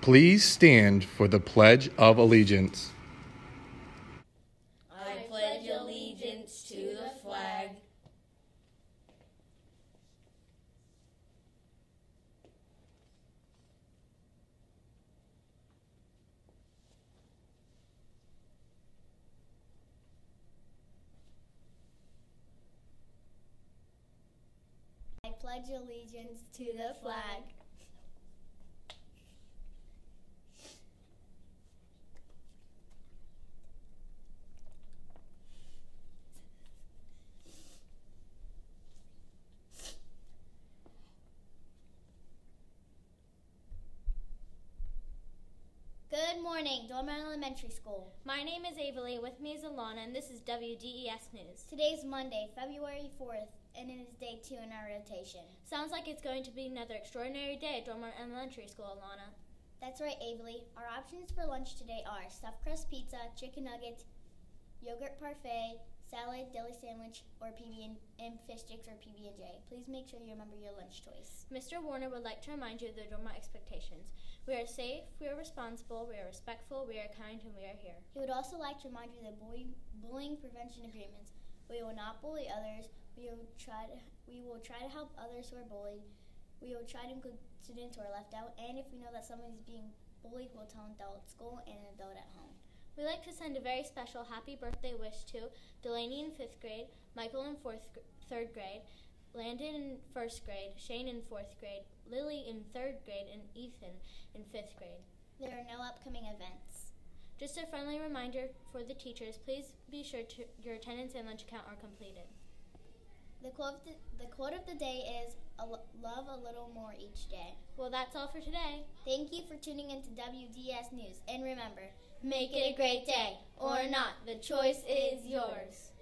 Please stand for the Pledge of Allegiance. I pledge allegiance to the flag I pledge allegiance to the flag morning, Dormont Elementary School. My name is Avalee. With me is Alana, and this is WDES News. Today's Monday, February 4th, and it is day two in our rotation. Sounds like it's going to be another extraordinary day at Dormont Elementary School, Alana. That's right, Avalee. Our options for lunch today are stuffed crust pizza, chicken nuggets, yogurt parfait, salad, deli sandwich, or PB and, fish sticks or PB and J. Please make sure you remember your lunch choice. Mr. Warner would like to remind you of the Dormont expectations. We are safe, we are responsible, we are respectful, we are kind, and we are here. He would also like to remind you of the bullying, bullying prevention agreements. We will not bully others. We will try to we will try to help others who are bullied. We will try to include students who are left out, and if we know that someone is being bullied, we'll tell an adult at school and an adult. We'd like to send a very special happy birthday wish to Delaney in fifth grade, Michael in fourth, third grade, Landon in first grade, Shane in fourth grade, Lily in third grade, and Ethan in fifth grade. There are no upcoming events. Just a friendly reminder for the teachers, please be sure to, your attendance and lunch account are completed. The quote of the, the quote of the day is a "Love a little more each day." Well, that's all for today. Thank you for tuning into WDS News, and remember, Make it a great day, or not. The choice is yours.